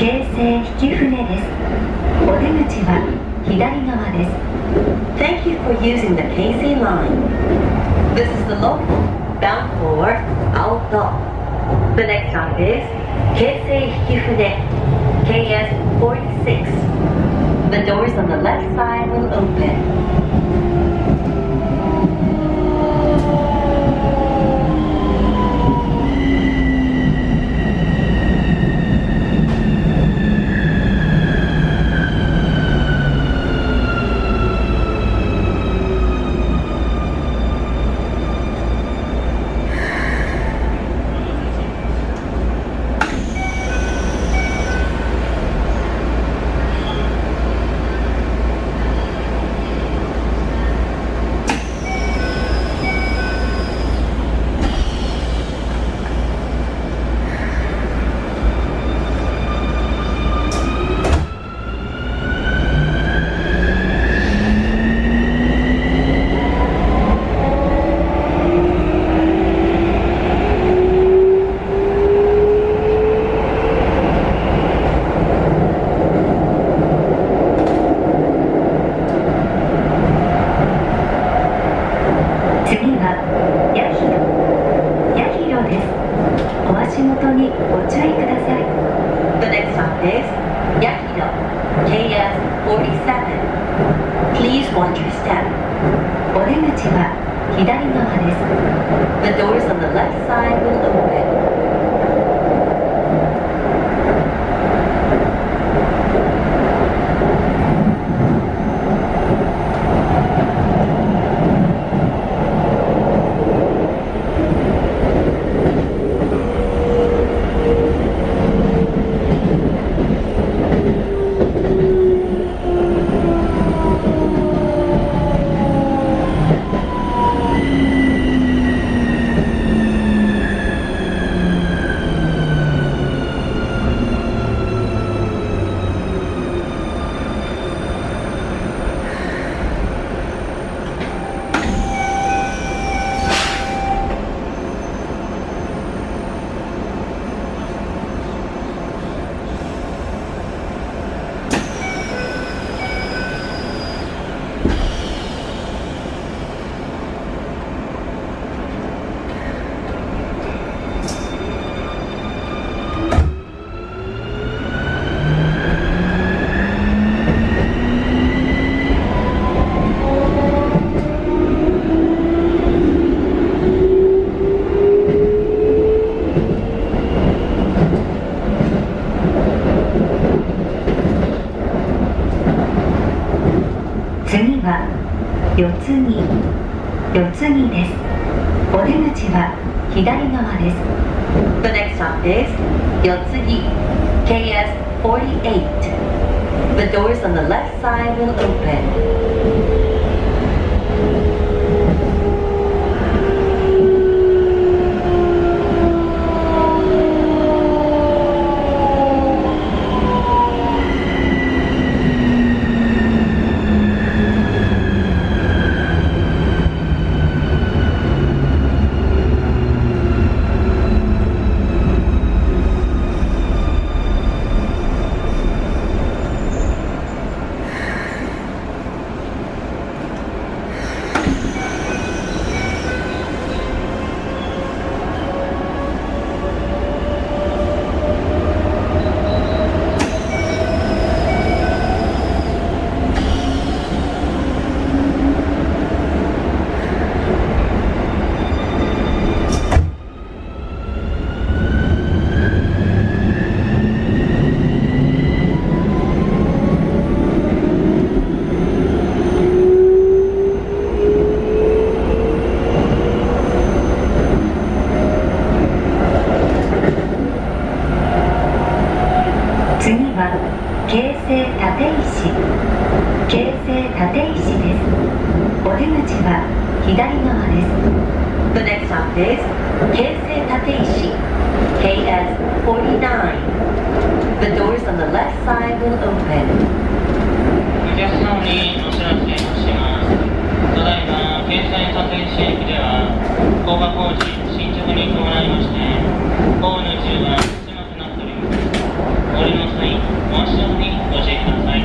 京成引船ですお出口は左側です Thank you for using the KC line. This is the local bound for Aoto. The next stop is Keisei Hikifune, KS 46. The doors on the left side will open. Left side 次は四つ木四つ木ですお出口は左側です The next stop is 四つ木 KS 48. The doors on the left side will open. 次は京成立石京成立石ですお出口は左側です The next stop is Keisei Tateishi, KS 49. The doors on the left side will open. お客様にお知らせします。ただいま京成立石駅では高架工事進捗に伴いましてホームの一部が狭くなっております降りの際お足元にご注意ください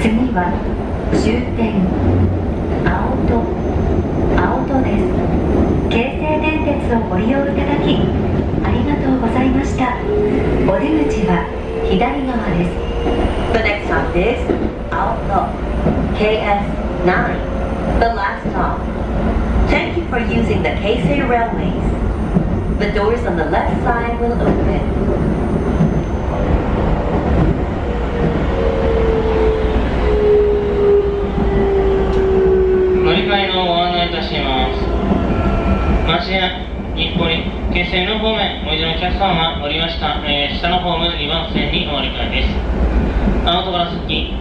次は終点青戸青戸です京成電鉄をご利用いただきありがとうございましたお出口は左側です The next stop is Aoto, KS9, the last stop. Thank you for using the Keisei Railways. The doors on the left side will open. 乗り換えのご案内いたします町屋日暮里京成の方面おいでのお客様が乗りました、えー下のホーム2番線にお乗り換えです。青戸から先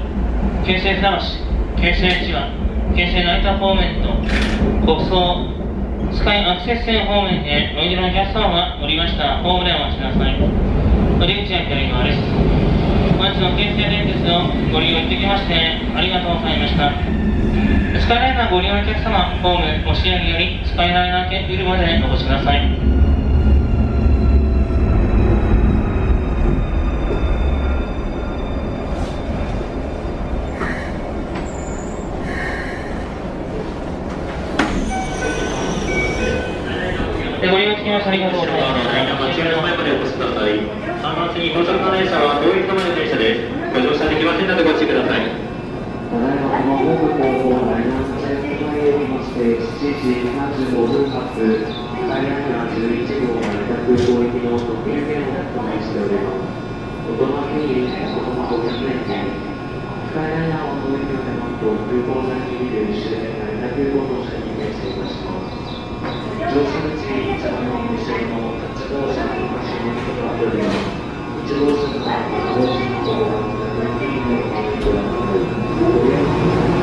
京成船橋京成千葉京成成田方面と国葬スカイアクセス線方面でおいでのお客様が乗りました。ホームでお待ちください。お出口は左側です。本日の京成電鉄をご利用いただきましてありがとうございました。スカイライナーご利用のお客様、ホーム押し上げよりスカイライナー系ビルまでお越しください。ご利用いただきましてありがとうございます。こちらの前までお越しください。3月に到着の電車は病院止めの電車です。ご乗車できませんのでご注意ください。ただいまこのホーム後方マイナス線によりまして7時35分発スカイライナー11号成田空港行きの特急券をお願いしております大人経由子供500円券スカイライナーを除いておりますと空港内にいる終点成田空港の車に停止いたします乗車口一番の後ろの8号車の端にとなっております1号車の方は成田空港の方にご覧くださいさて、降車完了。